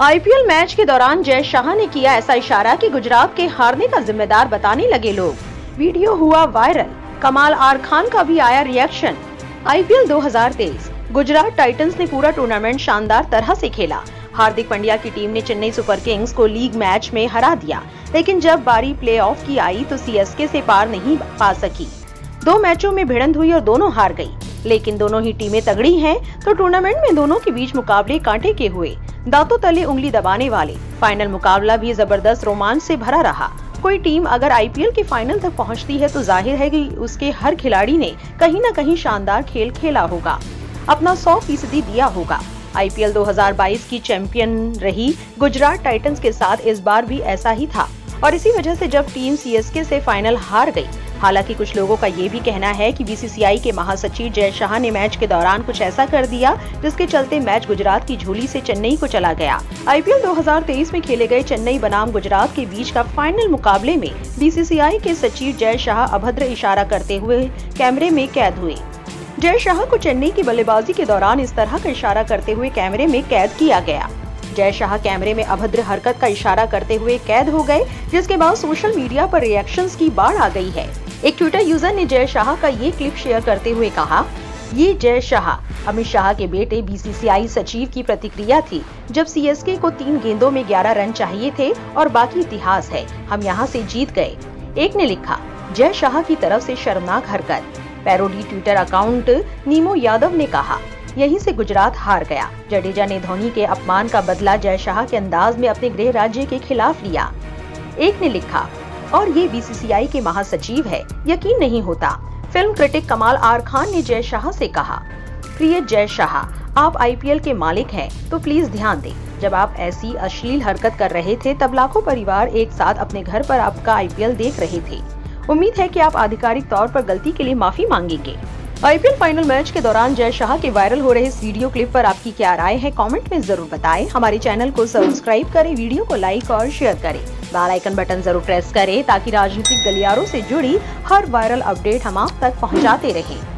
IPL match के दौरान जय शाह ने किया ऐसा इशारा कि गुजरात के हारने का जिम्मेदार बताने लगे लोग। वीडियो हुआ वायरल। कमाल आर खान का भी आया रिएक्शन आईपीएल 2023 गुजरात टाइटंस ने पूरा टूर्नामेंट शानदार तरह से खेला। हार्दिक पंड्या की टीम ने चेन्नई सुपर किंग्स को लीग मैच में हरा दिया। लेकिन जब बारी प्लेऑफ की आई तो से पार नहीं पा सकी। दो मैचों में भिड़ंत हुई और दोनों हार गई लेकिन दोनों ही टीमें तगड़ी हैं तो टूर्नामेंट में दोनों के बीच मुकाबले कांटे के हुए। दांतों तले उंगली दबाने वाले। फाइनल मुकाबला भी ज़बरदस्त रोमांच से भरा रहा। कोई टीम अगर आईपीएल के फाइनल तक पहुँचती है तो ज़ाहिर है कि उसके हर खिलाड़ी ने कहीं न कहीं शानदार खेल खेला होगा। अपना सौ फ़ीसदी दिया होगा। आईपीएल 2022 की चैंपियन रही गुजरात टाइटंस के साथ इस बार भी ऐसा ही था। और इसी वजह से जब टीम सीएसके से फाइनल हार गई हालाँकि कुछ लोगों का ये भी कहना है कि बीसीसीआई के महासचिव जय शाह ने मैच के दौरान कुछ ऐसा कर दिया, जिसके चलते मैच गुजरात की झोली से चेन्नई को चला गया। आईपीएल 2023 में खेले गए चेन्नई बनाम गुजरात के बीच का फाइनल मुकाबले में बीसीसीआई के सचिव जय शाह अभद्र इशारा करते हुए कैमरे में कैद हुए। जय शाह को चेन्नई की बल्लेबाजी के दौरान इस तरह का इशारा करते हुए कैमरे में कैद किया गया। जय शाह कैमरे में अभद्र हरकत का इशारा करते हुए कैद हो गए, जिसके बाद सोशल मीडिया पर रिएक्शंस की बाढ़ आ गई है। एक ट्विटर यूज़र ने जय शाह का ये क्लिप शेयर करते हुए कहा, ये जय शाह, अमित शाह के बेटे बीसीसीआई सचिव की प्रतिक्रिया थी। जब सीएसके को तीन गेंदों में 11 रन चाहिए थे और बाकी इतिहास है, हम यहाँ से जीत गए। एक ने लिखा, जय शाह की तरफ़ से शर्मनाक हरकत। Parody Twitter account Neemo Yadav ने कहा, यहीं से गुजरात हार गया। जडेजा ने धोनी के अपमान का बदला जय शाह के अंदाज में अपने गृह राज्य के खिलाफ लिया। एक ने लिखा और ये बीसीसीआई के महासचिव है। यकीन नहीं होता। Film critic Kamaal R Khan ने जय शाह से कहा, प्रिय जय शाह, आप आईपीएल के मालिक हैं तो प्लीज़ ध्यान दें। जब आप ऐसी अश्लील हरकत कर रहे थे, तब लाखों परिवार एक साथ अपने घर पर आपका आईपीएल देख रहे थे। उम्मीद है कि आप आधिकारिक तौर पर गलती के लिए माफ़ी मांगेंगे। आईपीएल फाइनल मैच के दौरान जय शाह के वायरल हो रहे इस वीडियो क्लिप पर आपकी क्या राय है? कमेंट में ज़रूर बताएँ। हमारे चैनल को सब्सक्राइब करें, वीडियो को लाइक और शेयर करें। बेल आइकन बटन ज़रूर प्रेस करें ताकि राजनीतिक गलियारों से जुड़ी हर वायरल अपडेट हम आप तक पहुंचाते रहें।